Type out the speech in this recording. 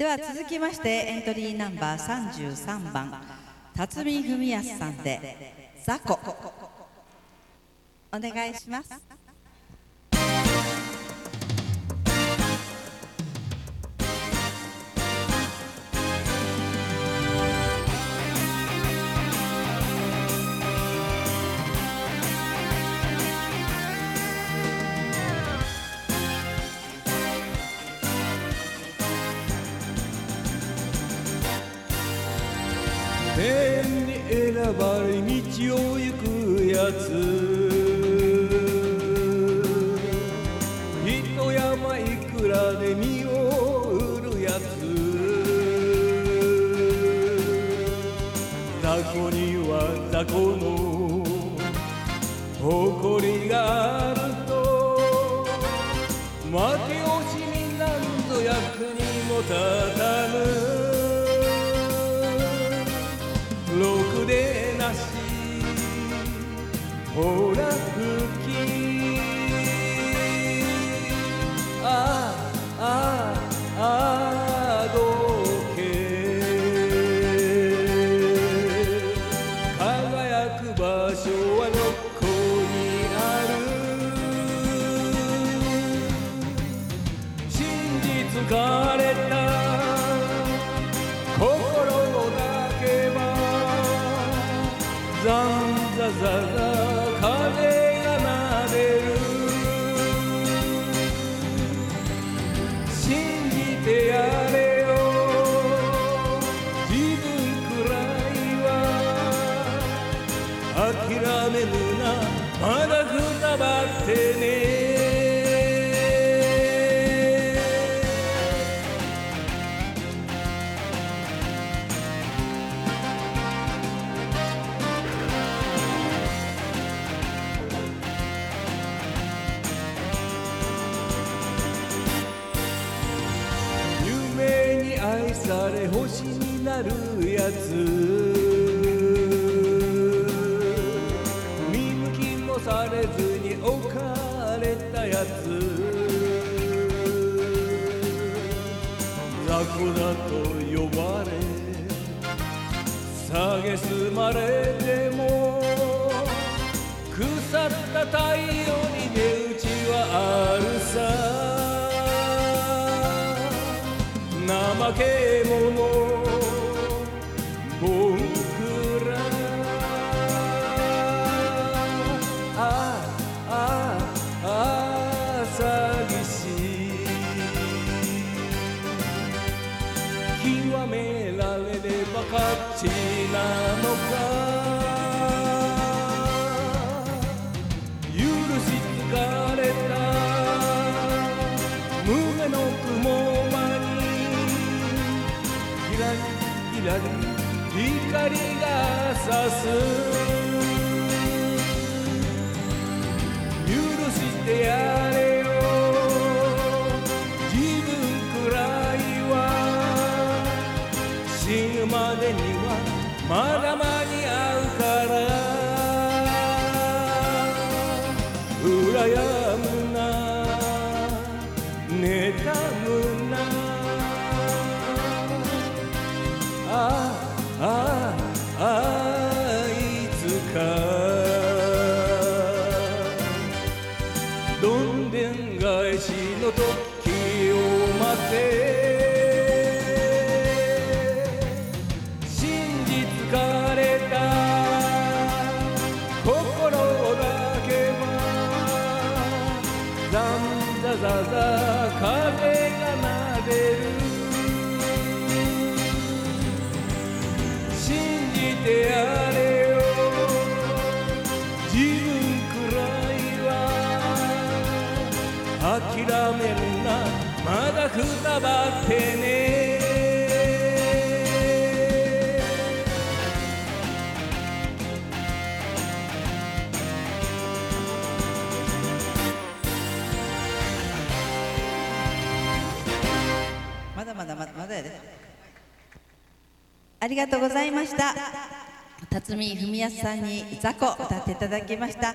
では続きましてエントリーナンバー33番辰巳文康さんで「雑魚」お願いします。天に選ばれ道を行くやつ。一山いくらで身を売るやつ。雑魚には雑魚の誇りがあると負け惜しみなんぞ役にも立たぬろくでなし。ほら吹きあああああどけ。輝く場所はどこにある。真実枯風がなでる。信じてやれよ。自分くらいは諦めぬな。まだくたばってね。れ星になるやつ。見向きもされずに置かれたやつ。雑魚だと呼ばれ蔑まれても怠け者ボンクラああああ詐欺師。極められれば勝ちなのか。許し疲れた。胸の雲間にキラリキラリ光がさす許してやれよ自分くらいは死ぬまでにはまだまだざんざざざ風がなでる。信じてやれよ。自分くらいは諦めるな。まだくたばってね。ありがとうございました。辰巳文康さんに「雑魚」歌っていただきました。